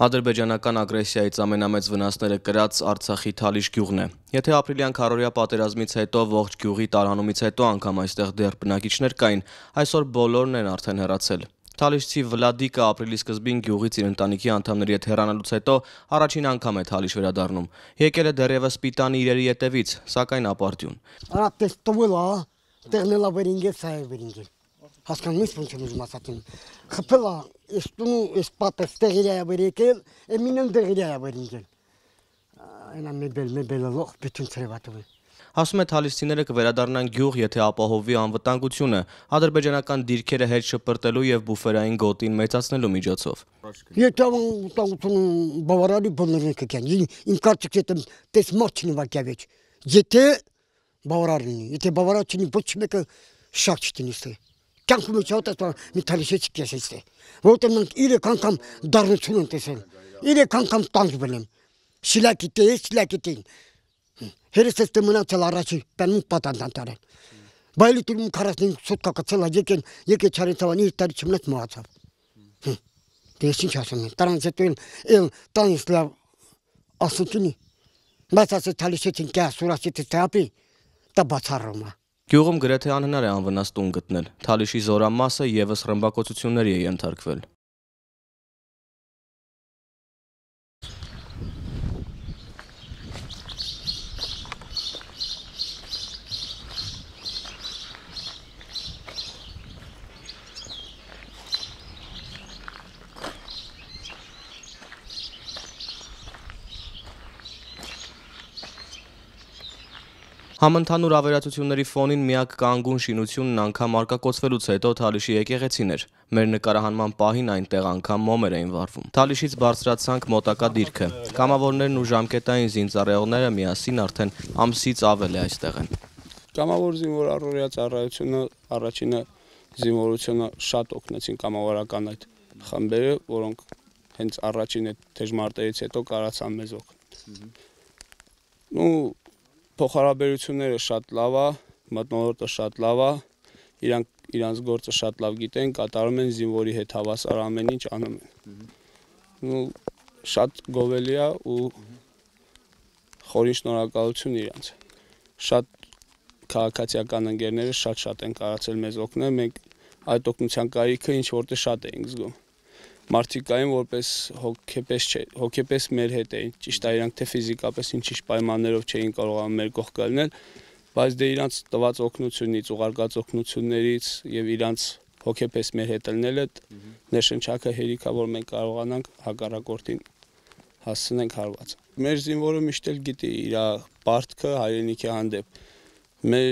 Ադրբեջանական ագրեսիայից ամենամեծ վնասները կրած Արցախի Թալիշ գյուղն է։ Եթե ապրիլյան քարորիա պատերազմից հետո ողջ գյուղի տարանումից հետո անգամ այստեղ դեռ բնակիչներ կային, այսօր բոլորն են արդեն հեռացել։ Թալիշցի Վլադիկը ապրիլի սկզբին գյուղից իր ընտանիքի անդամների հետ հեռանալուց հետո առաջին անգամ է Թալիշ վերադառնում։ Եկել է դեռևս Պիտանի իրերի ետևից, սակայն ապարդյուն։ Ապտես տվելա, տեղնելա վերինգել, սայ վերինգել։ Հասկանում ես ոնց եմ ուզում ասածին։ Խփելա, այս պատը ստեղիրա է վերեկել, էմինն դեղիրա է վերինգել։ Այնա մեբել մեբել լող բյութուն ծրևատով։ Ասում է թալիսցիները կվերադառնան գյուղ, եթե ապահովի անվտանգությունը, ադրբեջանական դիրքերը հետ շպրտելու եւ բուֆերային գոտին մեծացնելու միջոցով։ Եթե անվտանգությունը բավարարի բոլորը կգան։ Իմ կարծիքով դες մարդ չնի վակյավեջ։ Եթե բավարարնի, եթե բավարար չնի ոչ մեկը շարք չտնի ստե կյանքում մեջ հոտած մի թալիշի չկես է որտեղ մենք իրեք անգամ դառնություն են տեսել իրեք անգամ տանջ բնեմ շիլակի տե շիլակի տին հերս էս մնացել առաջի բանում պատանդանտարեն բայլի տուրում 45 սուտկա կցել աջեկեն եկե չարեցավանի իր տարի չմնաց մոացավ դե ինչ ասում են տրանց հետո էլ տանից լավ ասությունի բայց ասել թալիշեցին կա սուրասի տապի դա բացառում է Գյուղում գրեթե անհնար է անվնաս տուն գտնել։ Թալիշի զորամասը եւս ռմբակոծությունների է ենթարկվել։ Համընդհանուր ավերածությունների ֆոնին միակ կանգուն շինությունն անգամ արկակոծվելուց հետո Թալիշի եկեղեցին էր։ Մեր նկարահանման պահին այնտեղ անգամ մոմեր էին վառվում։ Թալիշից բարձրացանք մոտակա դիրքը։ Կամավորներն ու ժամկետային զինծառայողները միասին արդեն ամսից ավել է այստեղ են։ Կամավոր զինվոր առօրյա ծառայությունը առաջինը զինվորությունը շատ օգնեցին կամավորական այդ խմբերը, որոնք հենց առաջին այդ դժմարտերից հետո կարացան մեզ օգնել։ Ну փոխհարաբերությունները շատ լավ է, մտնոլորտը շատ լավ է, իրանք իրանց գործը շատ լավ գիտեն, կատարում են զինվորի հետ հավասար ամեն ինչ անում են։ Ну շատ գովելի է ու խորին շնորհակալություն իրանց։ Շատ քաղաքացիական ընկերները շատ-շատ են կարացել մեզ օգնել, մենք այդ օգնության կարիքը ինչ որտեղ շատ էինք զգում մարդիկ կային որպես հոգեպես չէ հոգեպես մեր հետ էին ճիշտ է իրանք թե ֆիզիկապես ինչ-ինչ պայմաններով չէին կարողանում մեր կողք լինել բայց դե իրանց տված օգնությունից ուղարկած օգնություններից եւ իրանց հոգեպես մեր հետ լինելը ներշնչակը հերիքա որ մենք կարողանանք հակառակորդին հասցնենք հարված մեր զինվորը միշտ էլ գիտի իր պարտքը հայրենիքի հանդեպ մեր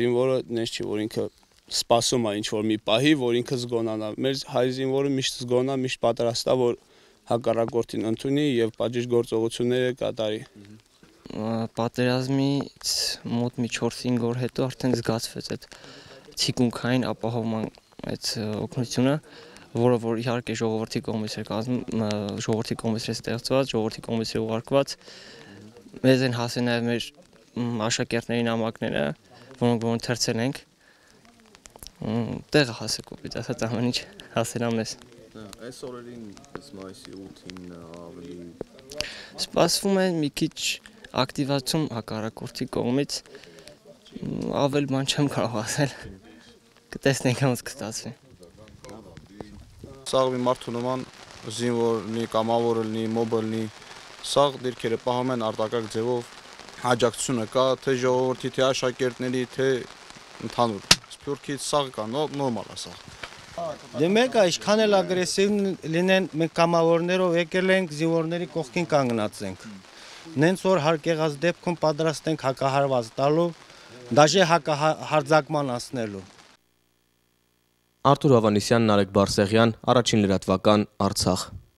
զինվորը նես չի որ ինքը սպասում է ինչ որ մի պահի, որ ինքը զգոնանա։ Մեր հայ զինվորը միշտ զգոնա, միշտ պատրաստ է, որ հակառակորդին ընդունի եւ պատժիժ գործողությունները կատարի։ Պատերազմից մոտ մի 4-5 օր հետո արդեն զգացվեց այդ ցիկունքային ապահովման այդ օգնությունը, որը որ իհարկե ժողովրդի կողմից էր կազմում, ժողովրդի կողմից էր ստեղծված, ժողովրդի կողմից էր ուղարկված։ Մեզ են հասել նաև մեր աշակերտների նամակները, որոնք որ ընթերցել ենք տեղը հասե կոպիտ, ասած ամեն ինչ հասել ամես։ Այս օրերին, այս մայիսի 8-ին ավելի սպասվում է մի քիչ ակտիվացում հակառակորդի կողմից ավել բան չեմ կարող ասել։ Կտեսնենք ոնց կստացվի։ Սաղ մի մարդու նման զինվորնի, կամավորը լինի, մոբը լինի, սաղ դիրքերը պահում են արտակարգ ձևով հաջակցությունը կա թե ժողովրդի, թե աշակերտների, թե ընդհանուր Սփյուռքից սաղ կա, նորմալ է սաղ։ Դե մեկ ինչքան էլ ագրեսիվ լինեն, մենք կամավորներով եկել ենք զինվորների կողքին կանգնած ենք։ Նենց որ հարկ եղած դեպքում պատրաստ ենք հակահարված տալու, դաժե հակահարձակման անցնելու։ Արթուր Հովանիսյան, Նարեկ Բարսեղյան, առաջին լրատվական, Արցախ։